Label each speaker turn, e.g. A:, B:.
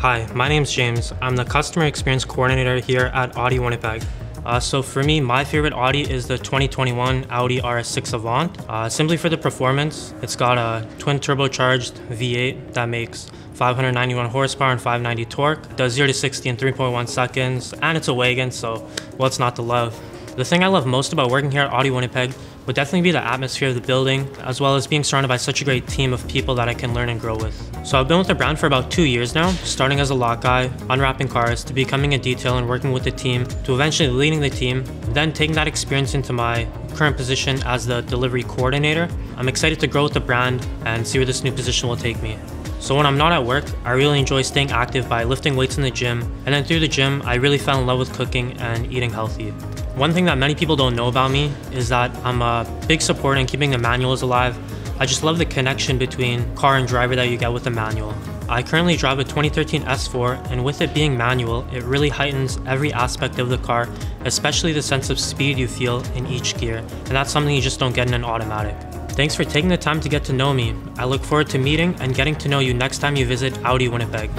A: Hi, my name's James. I'm the customer experience coordinator here at Audi Winnipeg. Uh, so for me, my favorite Audi is the 2021 Audi RS6 Avant. Uh, simply for the performance, it's got a twin turbocharged V8 that makes 591 horsepower and 590 torque, does 0 to 60 in 3.1 seconds, and it's a wagon, so what's not to love? The thing I love most about working here at Audi Winnipeg would definitely be the atmosphere of the building, as well as being surrounded by such a great team of people that I can learn and grow with. So I've been with the brand for about two years now, starting as a lot guy, unwrapping cars, to becoming a detail and working with the team, to eventually leading the team, then taking that experience into my current position as the delivery coordinator. I'm excited to grow with the brand and see where this new position will take me. So when I'm not at work, I really enjoy staying active by lifting weights in the gym, and then through the gym, I really fell in love with cooking and eating healthy. One thing that many people don't know about me is that I'm a big supporter in keeping the manuals alive. I just love the connection between car and driver that you get with the manual. I currently drive a 2013 S4 and with it being manual, it really heightens every aspect of the car, especially the sense of speed you feel in each gear, and that's something you just don't get in an automatic. Thanks for taking the time to get to know me. I look forward to meeting and getting to know you next time you visit Audi Winnipeg.